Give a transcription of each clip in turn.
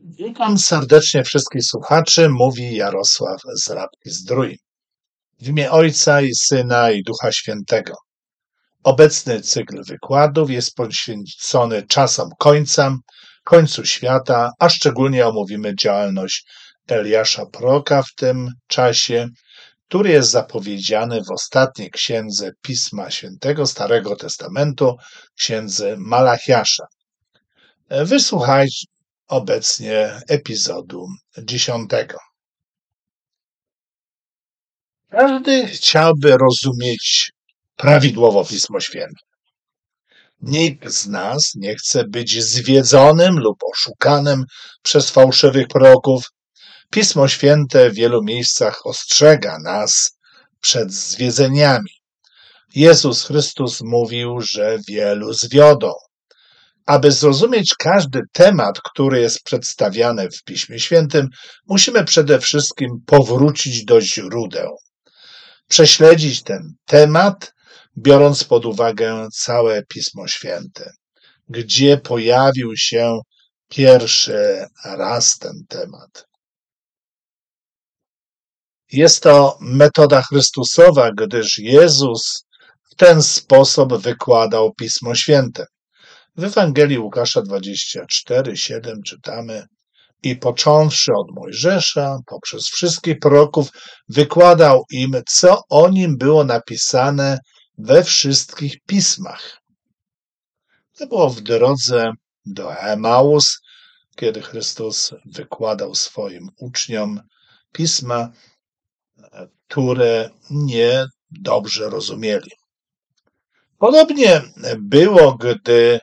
Witam serdecznie wszystkich słuchaczy, mówi Jarosław z Rabki Zdrój. W imię Ojca i Syna i Ducha Świętego. Obecny cykl wykładów jest poświęcony czasom końca, końcu świata, a szczególnie omówimy działalność Eliasza Proroka w tym czasie, który jest zapowiedziany w ostatniej księdze Pisma Świętego Starego Testamentu, księdze Malachiasza. Wysłuchajcie obecnie epizodu dziesiątego. Każdy chciałby rozumieć prawidłowo Pismo Święte. Nikt z nas nie chce być zwiedzonym lub oszukanym przez fałszywych proroków. Pismo Święte w wielu miejscach ostrzega nas przed zwiedzeniami. Jezus Chrystus mówił, że wielu zwiodą. Aby zrozumieć każdy temat, który jest przedstawiany w Piśmie Świętym, musimy przede wszystkim powrócić do źródeł. Prześledzić ten temat, biorąc pod uwagę całe Pismo Święte. Gdzie pojawił się pierwszy raz ten temat? Jest to metoda Chrystusowa, gdyż Jezus w ten sposób wykładał Pismo Święte. W Ewangelii Łukasza 24, 7 czytamy i począwszy od Mojżesza, poprzez wszystkich proroków, wykładał im, co o nim było napisane we wszystkich pismach. To było w drodze do Emaus, kiedy Chrystus wykładał swoim uczniom pisma, które nie dobrze rozumieli. Podobnie było, gdy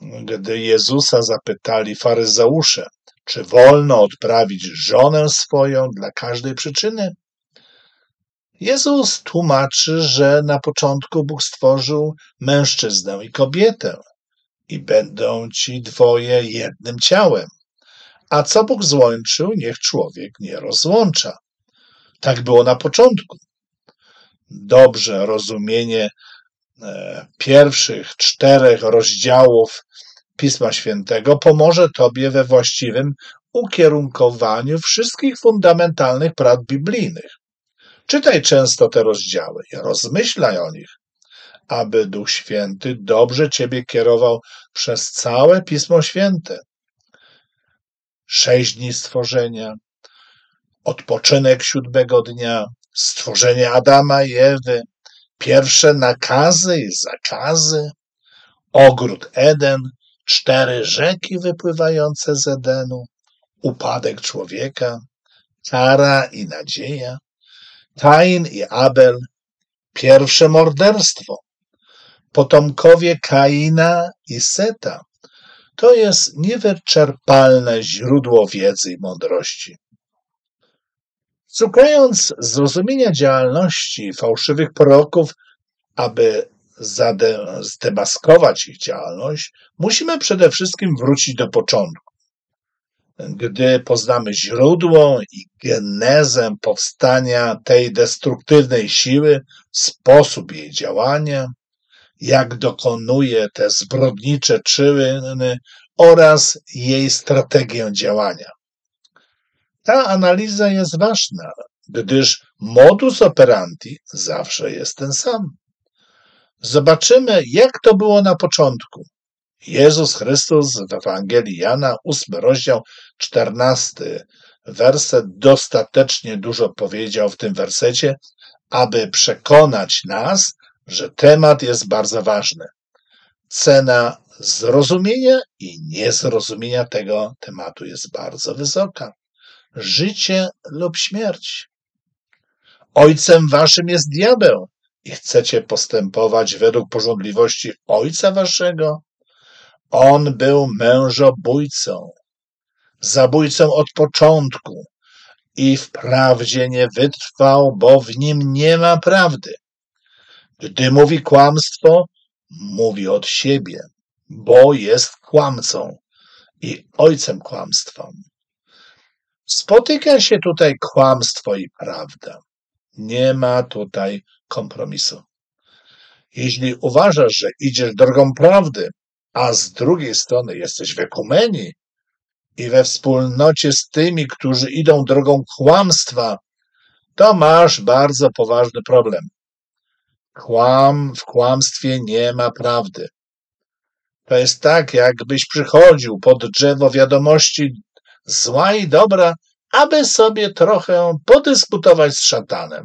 gdy Jezusa zapytali faryzeusze, czy wolno odprawić żonę swoją dla każdej przyczyny? Jezus tłumaczy, że na początku Bóg stworzył mężczyznę i kobietę i będą ci dwoje jednym ciałem. A co Bóg złączył, niech człowiek nie rozłącza. Tak było na początku. Dobrze rozumienie pierwszych czterech rozdziałów Pisma Świętego pomoże Tobie we właściwym ukierunkowaniu wszystkich fundamentalnych praw biblijnych. Czytaj często te rozdziały i rozmyślaj o nich, aby Duch Święty dobrze Ciebie kierował przez całe Pismo Święte. Sześć dni stworzenia, odpoczynek siódmego dnia, stworzenie Adama i Ewy, pierwsze nakazy i zakazy, ogród Eden, cztery rzeki wypływające z Edenu, upadek człowieka, kara i nadzieja, Kain i Abel, pierwsze morderstwo, potomkowie Kaina i Seta. To jest niewyczerpalne źródło wiedzy i mądrości. Szukając zrozumienia działalności fałszywych proroków, aby zdemaskować ich działalność, musimy przede wszystkim wrócić do początku. Gdy poznamy źródło i genezę powstania tej destruktywnej siły, sposób jej działania, jak dokonuje te zbrodnicze czyny oraz jej strategię działania. Ta analiza jest ważna, gdyż modus operandi zawsze jest ten sam. Zobaczymy, jak to było na początku. Jezus Chrystus w Ewangelii Jana, 8 rozdział, 14 werset, dostatecznie dużo powiedział w tym wersecie, aby przekonać nas, że temat jest bardzo ważny. Cena zrozumienia i niezrozumienia tego tematu jest bardzo wysoka życie lub śmierć. Ojcem waszym jest diabeł i chcecie postępować według porządliwości ojca waszego. On był mężobójcą, zabójcą od początku i wprawdzie nie wytrwał, bo w nim nie ma prawdy. Gdy mówi kłamstwo, mówi od siebie, bo jest kłamcą i ojcem kłamstwa. Spotyka się tutaj kłamstwo i prawda. Nie ma tutaj kompromisu. Jeśli uważasz, że idziesz drogą prawdy, a z drugiej strony jesteś w ekumenii, i we wspólnocie z tymi, którzy idą drogą kłamstwa, to masz bardzo poważny problem. Kłam, w kłamstwie nie ma prawdy. To jest tak, jakbyś przychodził pod drzewo wiadomości zła i dobra, aby sobie trochę podyskutować z szatanem.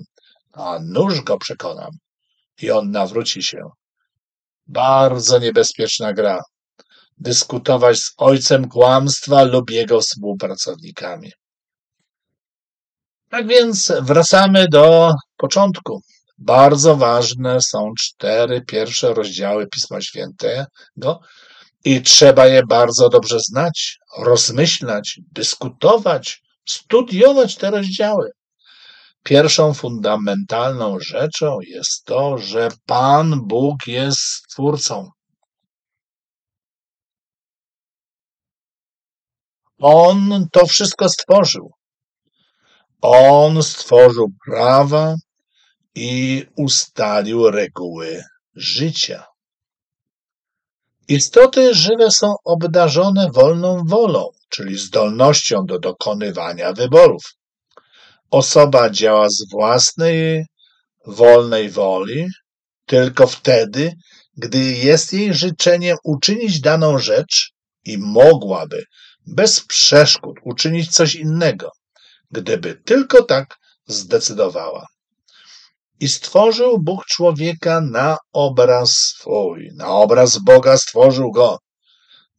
A nóż go przekonam i on nawróci się. Bardzo niebezpieczna gra. Dyskutować z ojcem kłamstwa lub jego współpracownikami. Tak więc wracamy do początku. Bardzo ważne są cztery pierwsze rozdziały Pisma Świętego i trzeba je bardzo dobrze znać, rozmyślać, dyskutować, studiować te rozdziały. Pierwszą fundamentalną rzeczą jest to, że Pan Bóg jest Stwórcą. On to wszystko stworzył. On stworzył prawa i ustalił reguły życia. Istoty żywe są obdarzone wolną wolą, czyli zdolnością do dokonywania wyborów. Osoba działa z własnej wolnej woli tylko wtedy, gdy jest jej życzeniem uczynić daną rzecz i mogłaby bez przeszkód uczynić coś innego, gdyby tylko tak zdecydowała. I stworzył Bóg człowieka na obraz swój, na obraz Boga stworzył go.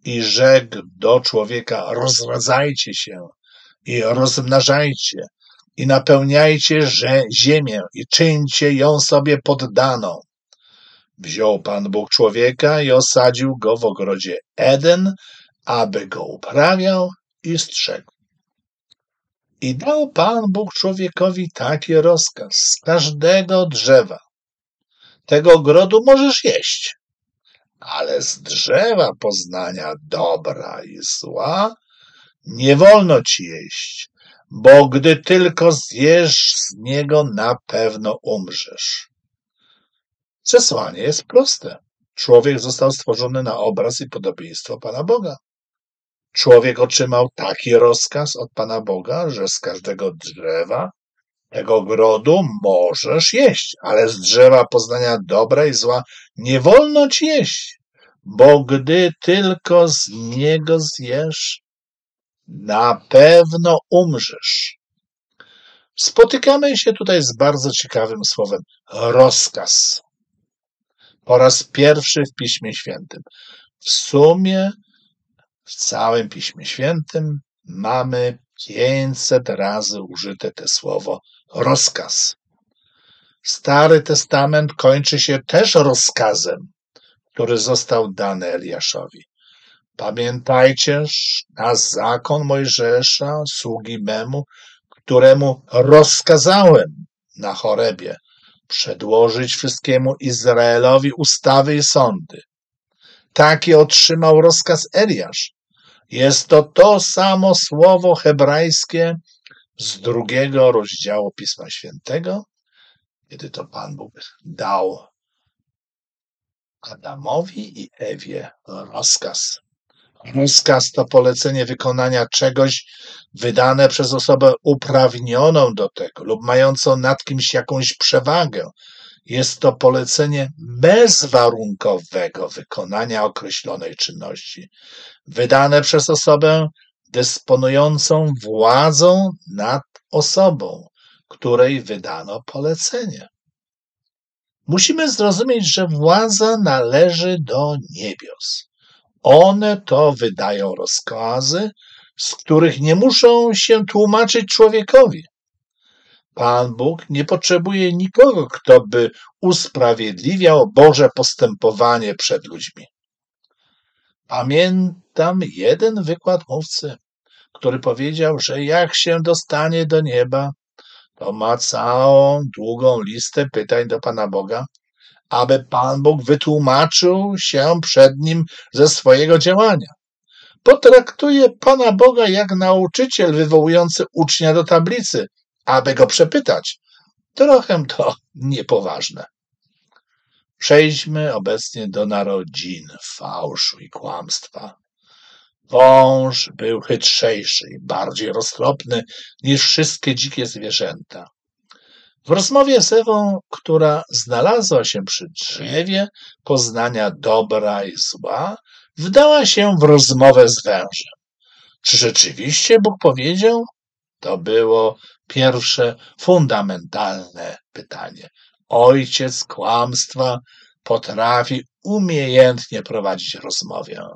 I rzekł do człowieka: rozradzajcie się i rozmnażajcie i napełniajcie ziemię i czyńcie ją sobie poddaną. Wziął Pan Bóg człowieka i osadził go w ogrodzie Eden, aby go uprawiał i strzegł. I dał Pan Bóg człowiekowi taki rozkaz: z każdego drzewa tego ogrodu możesz jeść, ale z drzewa poznania dobra i zła nie wolno ci jeść, bo gdy tylko zjesz z niego, na pewno umrzesz. Przesłanie jest proste. Człowiek został stworzony na obraz i podobieństwo Pana Boga. Człowiek otrzymał taki rozkaz od Pana Boga, że z każdego drzewa tego ogrodu możesz jeść, ale z drzewa poznania dobra i zła nie wolno ci jeść, bo gdy tylko z niego zjesz, na pewno umrzesz. Spotykamy się tutaj z bardzo ciekawym słowem rozkaz. Po raz pierwszy w Piśmie Świętym. W sumie w całym Piśmie Świętym mamy 500 razy użyte te słowo rozkaz. Stary Testament kończy się też rozkazem, który został dany Eliaszowi. Pamiętajcie na zakon Mojżesza, sługi memu, któremu rozkazałem na chorebie przedłożyć wszystkiemu Izraelowi ustawy i sądy. Taki otrzymał rozkaz Eliasz. Jest to to samo słowo hebrajskie z drugiego rozdziału Pisma Świętego, kiedy to Pan Bóg dał Adamowi i Ewie rozkaz. Rozkaz to polecenie wykonania czegoś wydane przez osobę uprawnioną do tego lub mającą nad kimś jakąś przewagę. Jest to polecenie bezwarunkowego wykonania określonej czynności, wydane przez osobę dysponującą władzą nad osobą, której wydano polecenie. Musimy zrozumieć, że władza należy do niebios. One to wydają rozkazy, z których nie muszą się tłumaczyć człowiekowi. Pan Bóg nie potrzebuje nikogo, kto by usprawiedliwiał Boże postępowanie przed ludźmi. Pamiętam jeden wykład mówcy, który powiedział, że jak się dostanie do nieba, to ma całą długą listę pytań do Pana Boga, aby Pan Bóg wytłumaczył się przed nim ze swojego działania. Potraktuje Pana Boga jak nauczyciel wywołujący ucznia do tablicy, aby go przepytać. Trochę to niepoważne. Przejdźmy obecnie do narodzin, fałszu i kłamstwa. Wąż był chytrzejszy i bardziej roztropny niż wszystkie dzikie zwierzęta. W rozmowie z Ewą, która znalazła się przy drzewie poznania dobra i zła, wdała się w rozmowę z wężem. Czy rzeczywiście Bóg powiedział? To było pierwsze fundamentalne pytanie. Ojciec kłamstwa potrafi umiejętnie prowadzić rozmowę.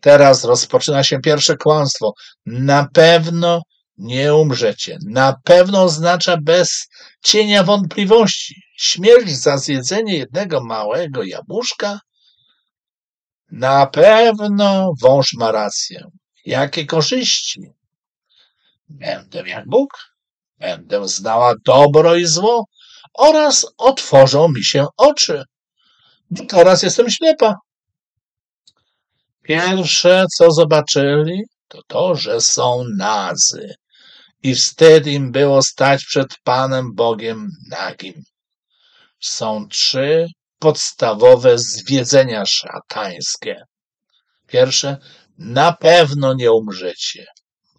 Teraz rozpoczyna się pierwsze kłamstwo. Na pewno nie umrzecie. Na pewno oznacza bez cienia wątpliwości. Śmierć za zjedzenie jednego małego jabłuszka? Na pewno wąż ma rację. Jakie korzyści? Będę jak Bóg, będę znała dobro i zło oraz otworzą mi się oczy. Bo teraz jestem ślepa. Pierwsze, co zobaczyli, to to, że są nazy i wstyd im było stać przed Panem Bogiem nagim. Są trzy podstawowe zwiedzenia szatańskie. Pierwsze, na pewno nie umrzecie.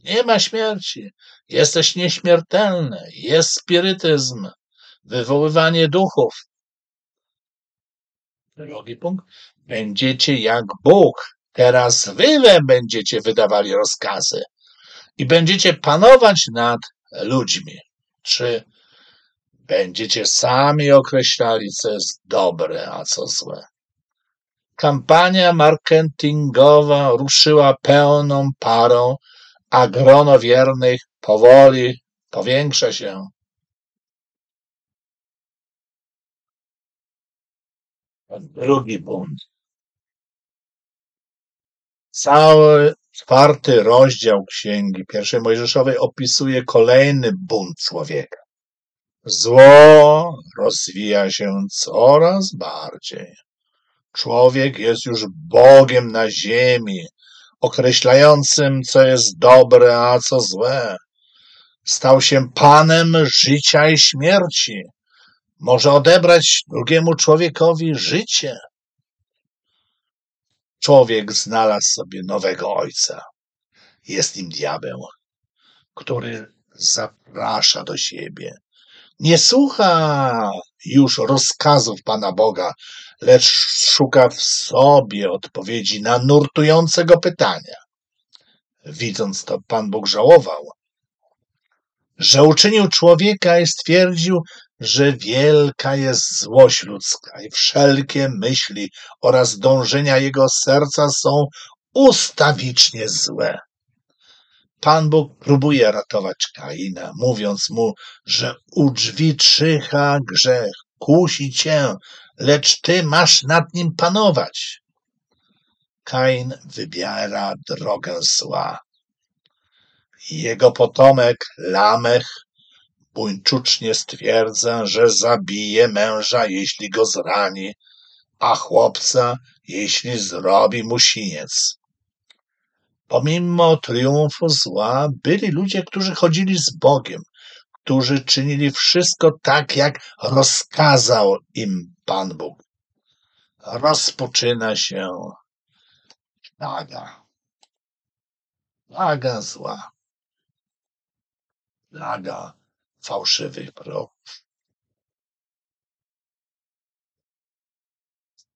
Nie ma śmierci. Jesteś nieśmiertelny. Jest spirytyzm, wywoływanie duchów. Drugi punkt. Będziecie jak Bóg. Teraz wy będziecie wydawali rozkazy i będziecie panować nad ludźmi. Czy będziecie sami określali, co jest dobre, a co złe? Kampania marketingowa ruszyła pełną parą, a grono wiernych powoli powiększa się. Drugi bunt. Cały czwarty rozdział Księgi Pierwszej Mojżeszowej opisuje kolejny bunt człowieka. Zło rozwija się coraz bardziej. Człowiek jest już Bogiem na ziemi, określającym, co jest dobre, a co złe. Stał się Panem życia i śmierci. Może odebrać drugiemu człowiekowi życie. Człowiek znalazł sobie nowego ojca. Jest nim diabeł, który zaprasza do siebie. Nie słucha już rozkazów Pana Boga, lecz szuka w sobie odpowiedzi na nurtujące go pytania. Widząc to, Pan Bóg żałował, że uczynił człowieka i stwierdził, że wielka jest złość ludzka i wszelkie myśli oraz dążenia jego serca są ustawicznie złe. Pan Bóg próbuje ratować Kaina, mówiąc mu, że u drzwi czyha grzech, kusi cię, lecz ty masz nad nim panować. Kain wybiera drogę zła. Jego potomek Lamech buńczucznie stwierdza, że zabije męża, jeśli go zrani, a chłopca, jeśli zrobi mu siniec. Pomimo triumfu zła, byli ludzie, którzy chodzili z Bogiem, którzy czynili wszystko tak, jak rozkazał im Pan Bóg. Rozpoczyna się plaga. Plaga zła. Plaga fałszywych proroków.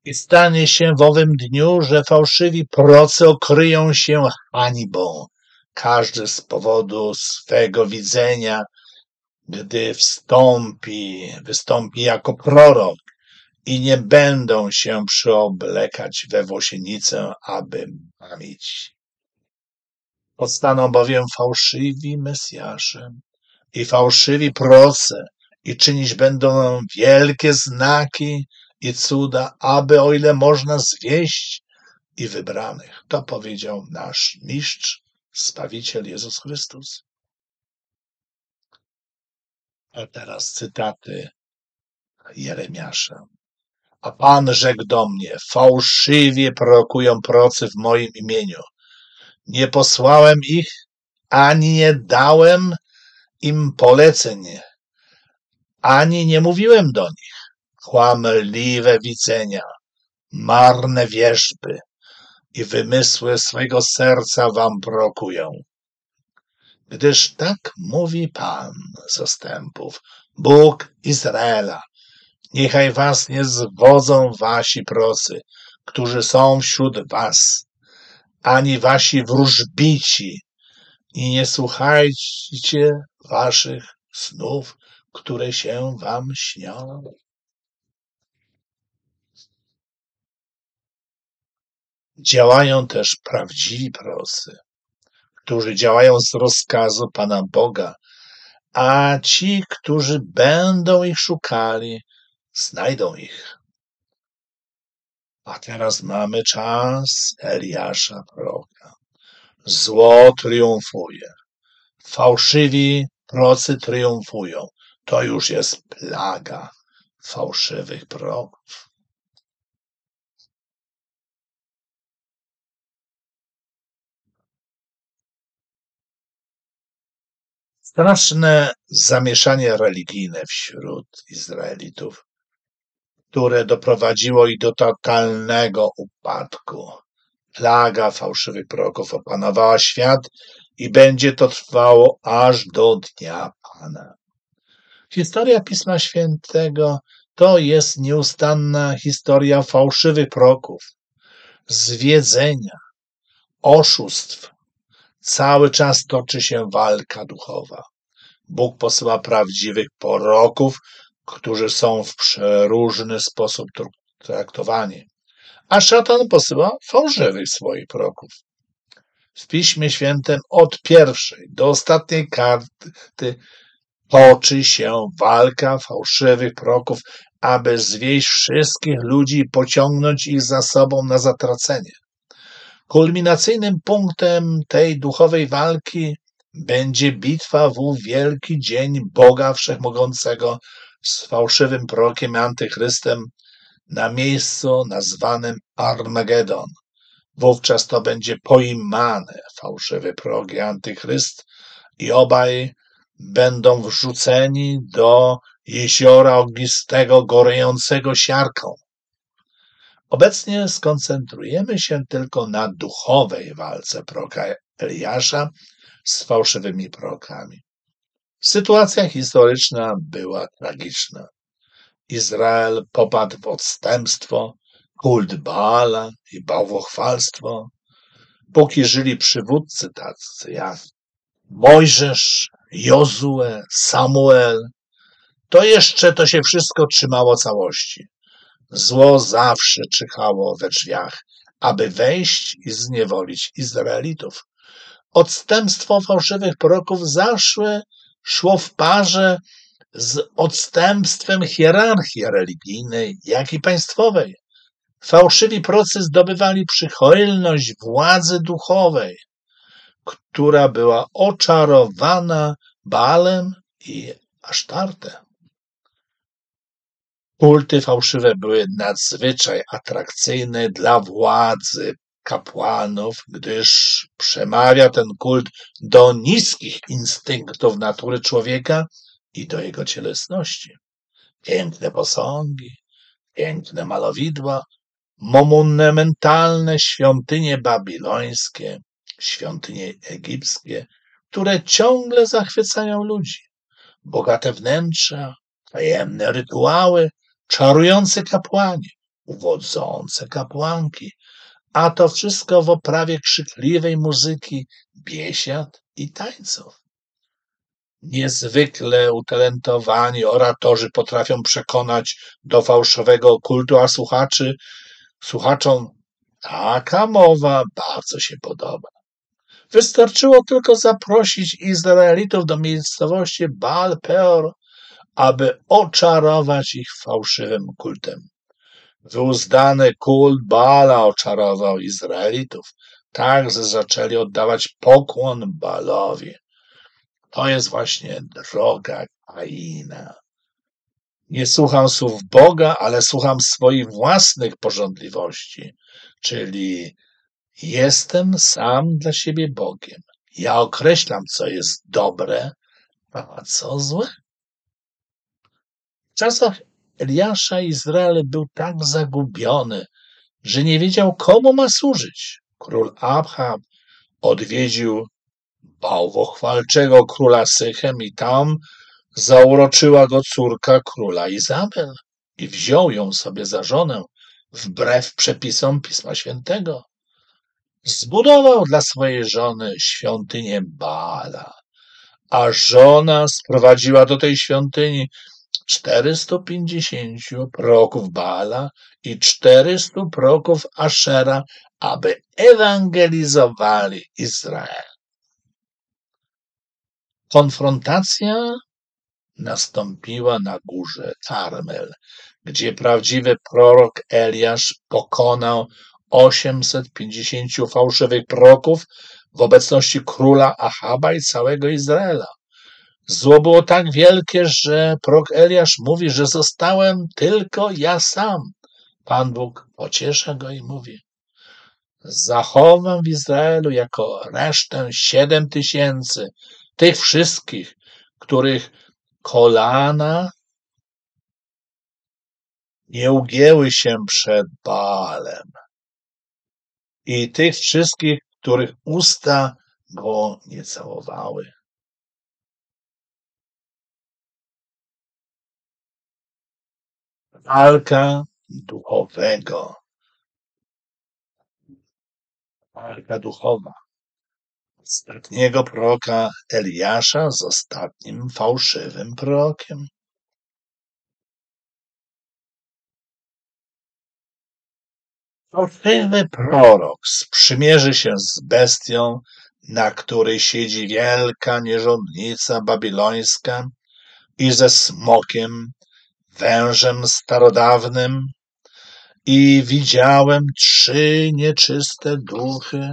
I stanie się w owym dniu, że fałszywi procy okryją się hańbą, każdy z powodu swego widzenia, gdy wstąpi, wystąpi jako prorok i nie będą się przyoblekać we włosienicę, aby mamić. Powstaną bowiem fałszywi Mesjasze i fałszywi proce i czynić będą wielkie znaki i cuda, aby o ile można zwieść i wybranych. To powiedział nasz mistrz, Spawiciel Jezus Chrystus. A teraz cytaty Jeremiasza. A Pan rzekł do mnie, fałszywie prorokują procy w moim imieniu. Nie posłałem ich, ani nie dałem im poleceń, ani nie mówiłem do nich. Kłamliwe widzenia, marne wierzby, i wymysły swego serca wam prokują. Gdyż tak mówi Pan zastępów, Bóg Izraela. Niechaj was nie zwodzą wasi procy, którzy są wśród was, ani wasi wróżbici, i nie słuchajcie waszych snów, które się wam śnią. Działają też prawdziwi procy, którzy działają z rozkazu Pana Boga, a ci, którzy będą ich szukali, znajdą ich. A teraz mamy czas Eliasza proroka. Zło triumfuje. Fałszywi procy triumfują. To już jest plaga fałszywych proroków. Straszne zamieszanie religijne wśród Izraelitów, które doprowadziło ich do totalnego upadku. Plaga fałszywych proroków opanowała świat i będzie to trwało aż do dnia Pana. Historia Pisma Świętego to jest nieustanna historia fałszywych proroków, zwiedzenia, oszustw. Cały czas toczy się walka duchowa. Bóg posyła prawdziwych proroków, którzy są w przeróżny sposób traktowani, a szatan posyła fałszywych swoich proroków. W Piśmie Świętym od pierwszej do ostatniej karty toczy się walka fałszywych proroków, aby zwieść wszystkich ludzi i pociągnąć ich za sobą na zatracenie. Kulminacyjnym punktem tej duchowej walki będzie bitwa w wielki dzień Boga Wszechmogącego z fałszywym prorokiem Antychrystem na miejscu nazwanym Armagedon. Wówczas to będzie poimane fałszywy prorok i Antychryst i obaj będą wrzuceni do jeziora ognistego, gorejącego siarką. Obecnie skoncentrujemy się tylko na duchowej walce proka Eliasza z fałszywymi prorokami. Sytuacja historyczna była tragiczna. Izrael popadł w odstępstwo, kult Baala i bałwochwalstwo, póki żyli przywódcy tacy jak Mojżesz, Jozue, Samuel, to jeszcze to się wszystko trzymało całości. Zło zawsze czyhało we drzwiach, aby wejść i zniewolić Izraelitów. Odstępstwo fałszywych proroków zawsze szło w parze z odstępstwem hierarchii religijnej, jak i państwowej. Fałszywi prorocy zdobywali przychylność władzy duchowej, która była oczarowana Baalem i Asztartem. Kulty fałszywe były nadzwyczaj atrakcyjne dla władzy kapłanów, gdyż przemawia ten kult do niskich instynktów natury człowieka i do jego cielesności. Piękne posągi, piękne malowidła, monumentalne świątynie babilońskie, świątynie egipskie, które ciągle zachwycają ludzi. Bogate wnętrza, tajemne rytuały, czarujące kapłani, uwodzące kapłanki, a to wszystko w oprawie krzykliwej muzyki, biesiad i tańców. Niezwykle utalentowani oratorzy potrafią przekonać do fałszywego kultu, a słuchaczy, słuchaczom taka mowa bardzo się podoba. Wystarczyło tylko zaprosić Izraelitów do miejscowości Baal Peor, aby oczarować ich fałszywym kultem. Wyuzdany kult Baala oczarował Izraelitów, tak, że zaczęli oddawać pokłon Baalowi. To jest właśnie droga Kaina. Nie słucham słów Boga, ale słucham swoich własnych porządliwości, czyli jestem sam dla siebie Bogiem. Ja określam, co jest dobre, a co złe. W czasach Eliasza Izrael był tak zagubiony, że nie wiedział, komu ma służyć. król Abhab odwiedził bałwochwalczego króla Sychem i tam zauroczyła go córka króla Izabel i wziął ją sobie za żonę wbrew przepisom Pisma Świętego. Zbudował dla swojej żony świątynię Baala, a żona sprowadziła do tej świątyni 450 proków Baala i 400 proków Ashera, aby ewangelizowali Izrael. Konfrontacja nastąpiła na górze Karmel, gdzie prawdziwy prorok Eliasz pokonał 850 fałszywych proroków w obecności króla Ahaba i całego Izraela. Zło było tak wielkie, że prorok Eliasz mówi, że zostałem tylko ja sam. Pan Bóg pociesza go i mówi: Zachowam w Izraelu jako resztę siedem tysięcy tych wszystkich, których kolana nie ugięły się przed Baalem i tych wszystkich, których usta go nie całowały. Walka duchowego. Walka duchowa. Ostatniego proroka Eliasza z ostatnim fałszywym prorokiem. Fałszywy prorok sprzymierzy się z bestią, na której siedzi wielka nierządnica babilońska i ze smokiem, wężem starodawnym i widziałem trzy nieczyste duchy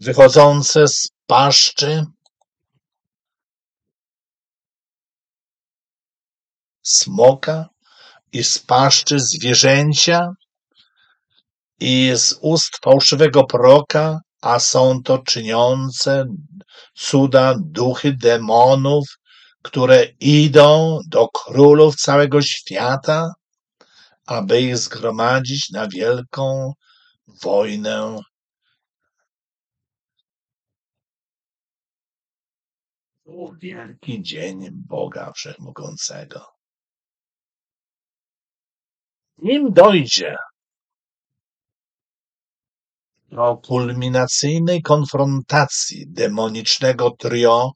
wychodzące z paszczy smoka i z paszczy zwierzęcia i z ust fałszywego proka, a są to czyniące cuda duchy demonów, które idą do królów całego świata, aby ich zgromadzić na wielką wojnę. Wielki dzień Boga Wszechmogącego. Nim dojdzie do kulminacyjnej konfrontacji demonicznego trio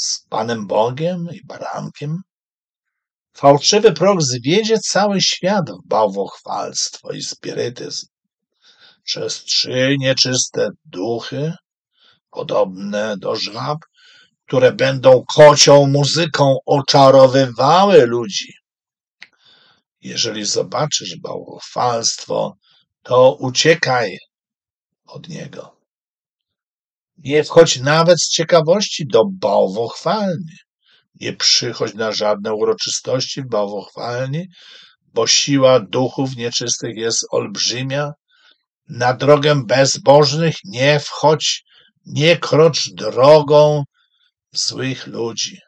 z Panem Bogiem i barankiem, fałszywy prorok zwiedzie cały świat w bałwochwalstwo i spirytyzm. Przez trzy nieczyste duchy, podobne do żab, które będą kocią muzyką oczarowywały ludzi. Jeżeli zobaczysz bałwochwalstwo, to uciekaj od niego. Nie wchodź nawet z ciekawości do bałwochwalni. Nie przychodź na żadne uroczystości w bałwochwalni, bo siła duchów nieczystych jest olbrzymia. Na drogę bezbożnych nie wchodź, nie krocz drogą złych ludzi.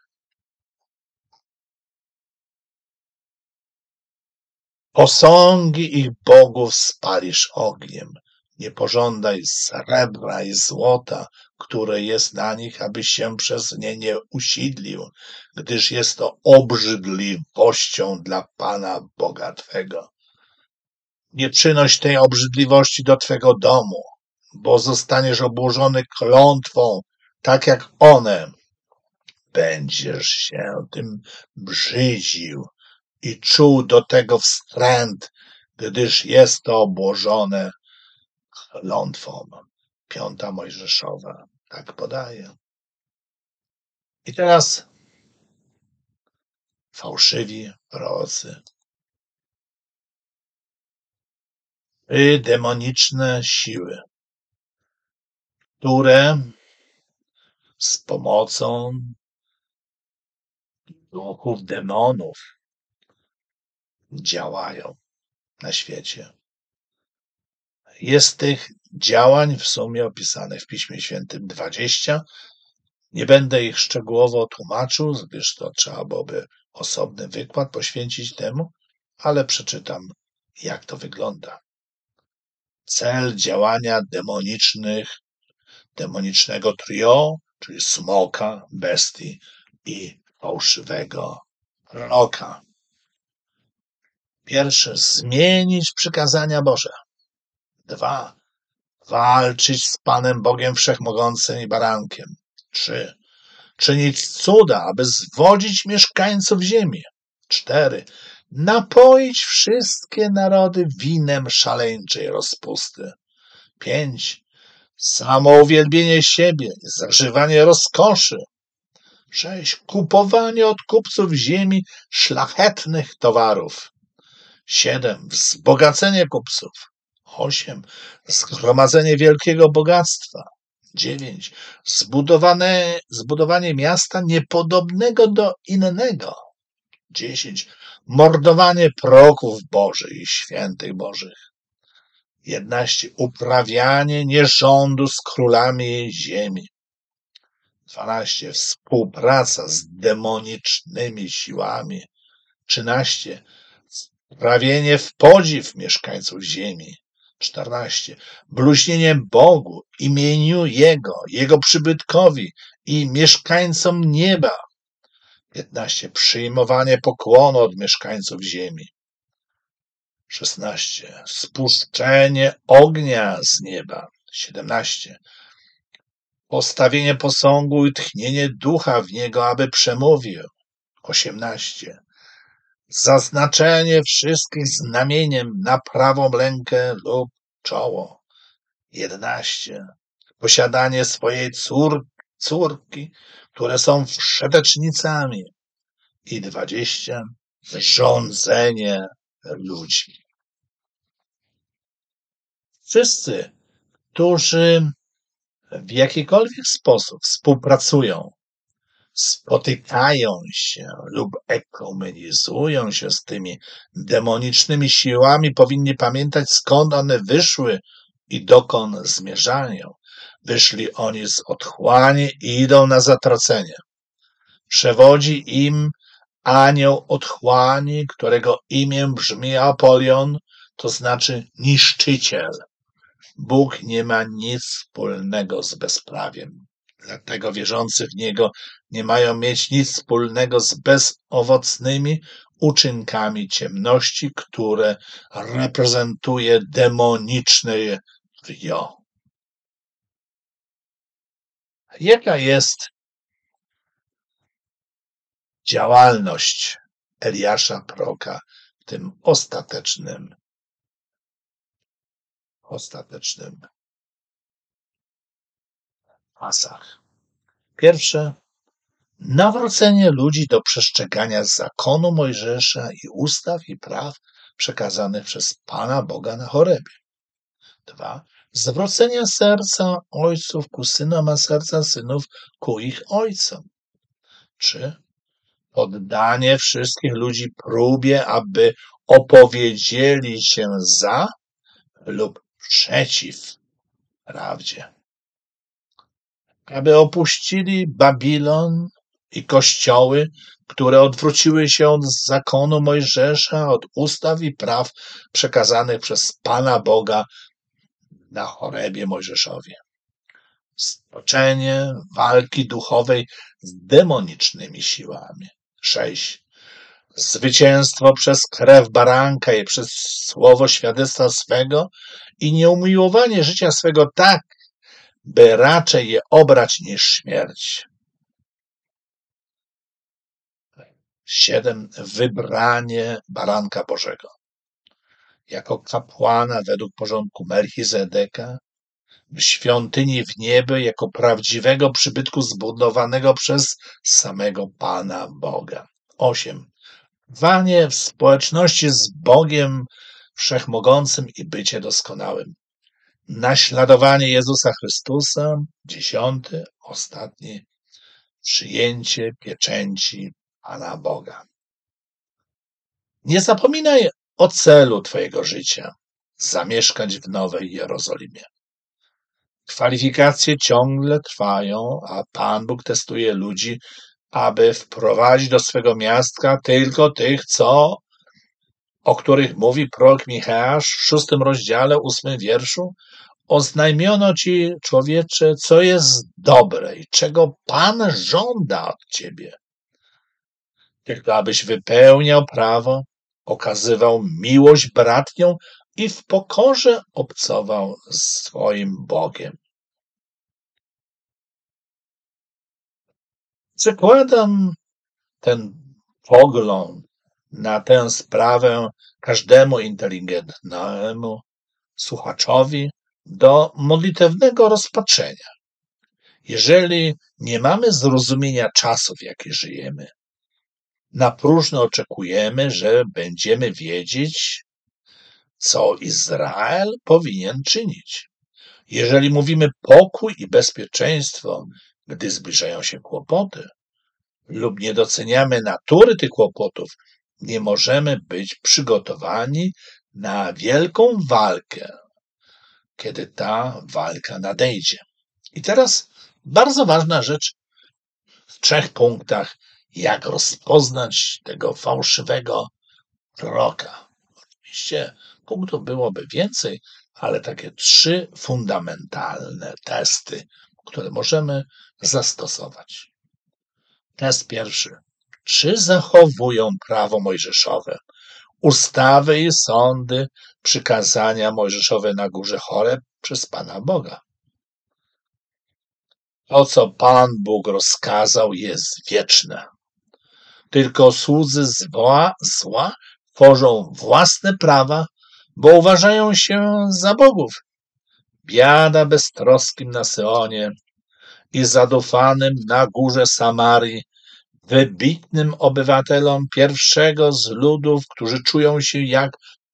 Posągi ich bogów spalisz ogniem. Nie pożądaj srebra i złota, które jest na nich, abyś się przez nie nie usidlił, gdyż jest to obrzydliwością dla Pana Boga Twego. Nie przynoś tej obrzydliwości do Twego domu, bo zostaniesz obłożony klątwą, tak jak one. Będziesz się tym brzydził i czuł do tego wstręt, gdyż jest to obłożone klątwą. Piąta Mojżeszowa tak podaje. I teraz fałszywi prorocy. I demoniczne siły, które z pomocą duchów demonów działają na świecie. Jest tych działań w sumie opisanych w Piśmie Świętym 20. Nie będę ich szczegółowo tłumaczył, gdyż to trzeba byłoby osobny wykład poświęcić temu, ale przeczytam, jak to wygląda. cel działania demonicznych, demonicznego trio, czyli smoka, bestii i fałszywego proroka. Pierwsze, zmienić przykazania Boże. Dwa, walczyć z Panem Bogiem Wszechmogącym i Barankiem. Trzy, czynić cuda, aby zwodzić mieszkańców ziemi. Cztery, napoić wszystkie narody winem szaleńczej rozpusty. Pięć, samouwielbienie siebie, zażywanie rozkoszy. Sześć, kupowanie od kupców ziemi szlachetnych towarów. Siedem, wzbogacenie kupców. Osiem, zgromadzenie wielkiego bogactwa. Dziewięć, zbudowane, zbudowanie miasta niepodobnego do innego. Dziesięć, mordowanie proków Bożych i świętych Bożych. 11. Uprawianie nierządu z królami ziemi. 12. Współpraca z demonicznymi siłami. 13. Sprawienie w podziw mieszkańców ziemi. 14. Bluźnienie Bogu, imieniu Jego, Jego przybytkowi i mieszkańcom nieba. 15. Przyjmowanie pokłonu od mieszkańców ziemi. 16. Spuszczenie ognia z nieba. 17. Postawienie posągu i tchnienie ducha w niego, aby przemówił. 18. Zaznaczenie wszystkich znamieniem na prawą rękę lub czoło. 11. Posiadanie swojej cór, córki, które są wszetecznicami. I 20. Rządzenie ludźmi. Wszyscy, którzy w jakikolwiek sposób współpracują, spotykają się lub ekumenizują się z tymi demonicznymi siłami, powinni pamiętać skąd one wyszły i dokąd zmierzają. Wyszli oni z otchłani i idą na zatracenie. Przewodzi im anioł otchłani, którego imię brzmi Apolion, to znaczy niszczyciel. Bóg nie ma nic wspólnego z bezprawiem. Dlatego wierzący w Niego nie mają mieć nic wspólnego z bezowocnymi uczynkami ciemności, które reprezentuje demoniczne wio. Jaka jest działalność Eliasza Proka w tym ostatecznym ostatecznym pasach. Pierwsze, nawrócenie ludzi do przestrzegania zakonu Mojżesza i ustaw i praw przekazanych przez Pana Boga na chorobie. Dwa, zwrócenie serca ojców ku synom, a serca synów ku ich ojcom. Trzy, poddanie wszystkich ludzi próbie, aby opowiedzieli się za lub przeciw prawdzie. Aby opuścili Babilon i kościoły, które odwróciły się od zakonu Mojżesza, od ustaw i praw przekazanych przez Pana Boga na chorebie Mojżeszowie. Stoczenie walki duchowej z demonicznymi siłami. 6. Zwycięstwo przez krew baranka i przez słowo świadectwa swego i nieumiłowanie życia swego tak, by raczej je obrać niż śmierć. 7. Wybranie baranka Bożego. Jako kapłana według porządku Melchizedeka, w świątyni w niebie jako prawdziwego przybytku zbudowanego przez samego Pana Boga. 8. Wanie w społeczności z Bogiem Wszechmogącym i bycie doskonałym. Naśladowanie Jezusa Chrystusa. Dziesiąty, ostatni. Przyjęcie pieczęci Pana Boga. Nie zapominaj o celu Twojego życia. Zamieszkać w Nowej Jerozolimie. Kwalifikacje ciągle trwają, a Pan Bóg testuje ludzi, aby wprowadzić do swego miasta tylko tych, co o których mówi prorok Micheasz w szóstym rozdziale, ósmym wierszu, oznajmiono ci, człowiecze, co jest dobre i czego Pan żąda od ciebie. Tylko abyś wypełniał prawo, okazywał miłość bratnią i w pokorze obcował z swoim Bogiem. Przykładam ten pogląd na tę sprawę każdemu inteligentnemu słuchaczowi do modlitewnego rozpatrzenia. Jeżeli nie mamy zrozumienia czasów, w jakich żyjemy, na próżno oczekujemy, że będziemy wiedzieć, co Izrael powinien czynić. Jeżeli mówimy pokój i bezpieczeństwo, gdy zbliżają się kłopoty, lub nie doceniamy natury tych kłopotów, nie możemy być przygotowani na wielką walkę, kiedy ta walka nadejdzie. I teraz bardzo ważna rzecz w trzech punktach, jak rozpoznać tego fałszywego proroka. Oczywiście punktów byłoby więcej, ale takie trzy fundamentalne testy, które możemy zastosować. Test pierwszy. Czy zachowują prawo mojżeszowe, ustawy i sądy, przykazania mojżeszowe na górze Choreb przez Pana Boga? To, co Pan Bóg rozkazał, jest wieczne. Tylko słudzy zła, zła tworzą własne prawa, bo uważają się za bogów. Biada beztroskim na Seonie i zadufanym na górze Samarii, wybitnym obywatelom pierwszego z ludów, którzy czują się jak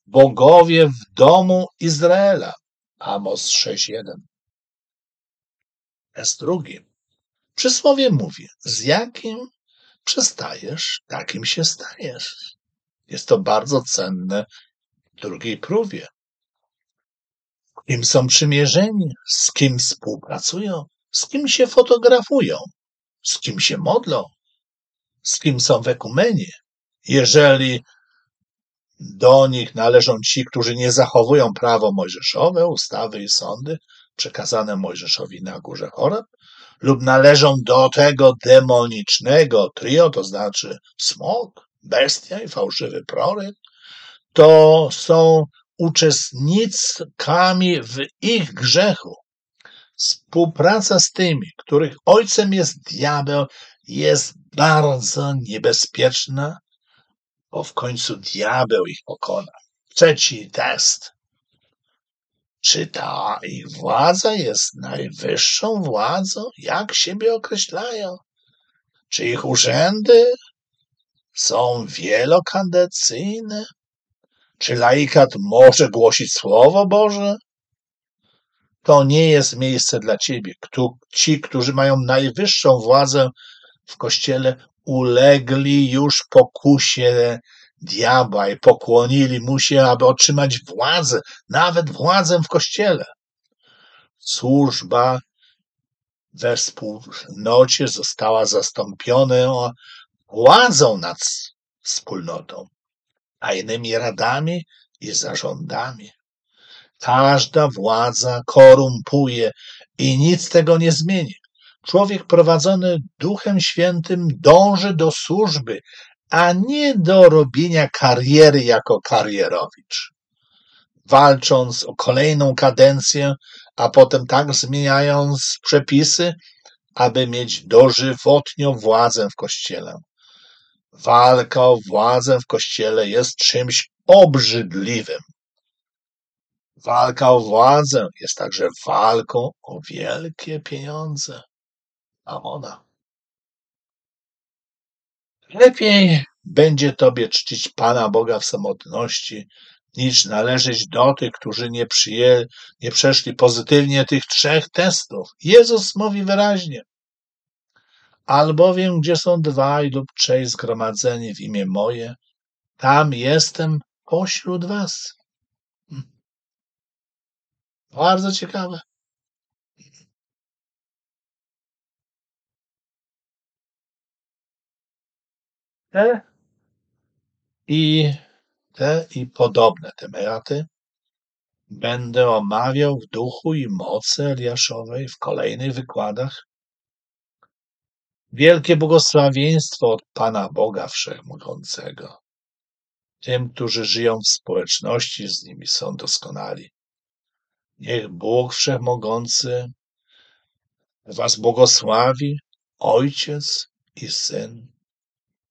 bogowie w domu Izraela. Amos 6.1. S drugi. Przysłowie mówi, z jakim przestajesz, takim się stajesz. Jest to bardzo cenne w drugiej próbie. Kim są przymierzeni, z kim współpracują, z kim się fotografują, z kim się modlą, z kim są w ekumenie. Jeżeli do nich należą ci, którzy nie zachowują prawo mojżeszowe, ustawy i sądy przekazane Mojżeszowi na górze Choreb, lub należą do tego demonicznego trio, to znaczy smok, bestia i fałszywy prorok, to są uczestnikami w ich grzechu. Współpraca z tymi, których ojcem jest diabeł, jest bardzo niebezpieczna, bo w końcu diabeł ich pokona. Trzeci test. Czy ta ich władza jest najwyższą władzą? Jak siebie określają? Czy ich urzędy są wielokadencyjne? Czy laikat może głosić Słowo Boże? To nie jest miejsce dla ciebie. Ci, którzy mają najwyższą władzę w kościele, ulegli już pokusie diabła i pokłonili mu się, aby otrzymać władzę, nawet władzę w kościele. Służba we wspólnocie została zastąpiona władzą nad wspólnotą, tajnymi radami i zarządami. Każda władza korumpuje i nic tego nie zmieni. Człowiek prowadzony Duchem Świętym dąży do służby, a nie do robienia kariery jako karierowicz. Walcząc o kolejną kadencję, a potem tak zmieniając przepisy, aby mieć dożywotnią władzę w kościele. Walka o władzę w kościele jest czymś obrzydliwym. Walka o władzę jest także walką o wielkie pieniądze. Amona. Lepiej będzie tobie czcić Pana Boga w samotności, niż należeć do tych, którzy nie, przyjęli, nie przeszli pozytywnie tych trzech testów. Jezus mówi wyraźnie, albowiem gdzie są dwaj lub trzej zgromadzeni w imię moje, tam jestem pośród was. Hmm. Bardzo ciekawe. I Te i podobne tematy będę omawiał w duchu i mocy Eliaszowej w kolejnych wykładach. Wielkie błogosławieństwo od Pana Boga Wszechmogącego. Tym, którzy żyją w społeczności z nimi, są doskonali. Niech Bóg Wszechmogący Was błogosławi, Ojciec i Syn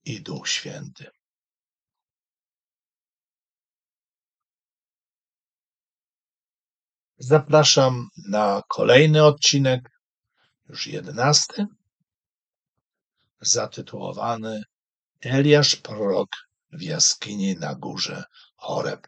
i Duch Święty. Zapraszam na kolejny odcinek, już jedenasty, zatytułowany Eliasz prorok w jaskini na górze Horeb.